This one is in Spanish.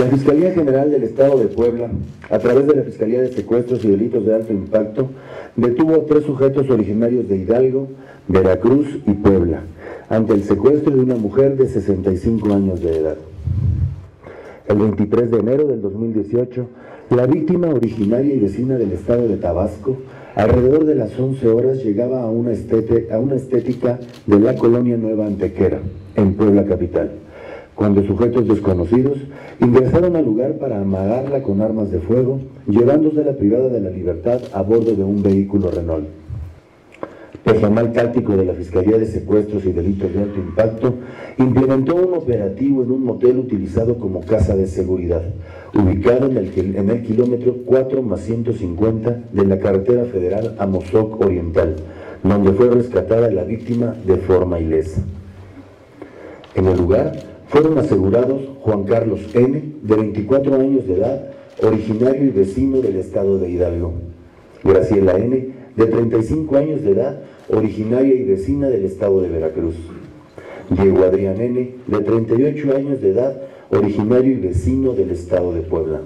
La Fiscalía General del Estado de Puebla, a través de la Fiscalía de Secuestros y Delitos de Alto Impacto, detuvo a tres sujetos originarios de Hidalgo, Veracruz y Puebla, ante el secuestro de una mujer de 65 años de edad. El 23 de enero del 2018, la víctima originaria y vecina del estado de Tabasco, alrededor de las 11 horas llegaba a una, estética, a una estética de la colonia Nueva Antequera, en Puebla Capital, cuando sujetos desconocidos ingresaron al lugar para amagarla con armas de fuego, llevándose la privada de la libertad a bordo de un vehículo Renault. Personal táctico de la Fiscalía de Secuestros y Delitos de Alto Impacto implementó un operativo en un motel utilizado como casa de seguridad, ubicado en el, en el kilómetro 4 más 150 de la carretera federal a Mozoc Oriental, donde fue rescatada la víctima de forma ilesa. En el lugar fueron asegurados Juan Carlos N., de 24 años de edad, originario y vecino del estado de Hidalgo, Graciela N., de 35 años de edad, originaria y vecina del estado de Veracruz. Diego Adrián N., de 38 años de edad, originario y vecino del estado de Puebla.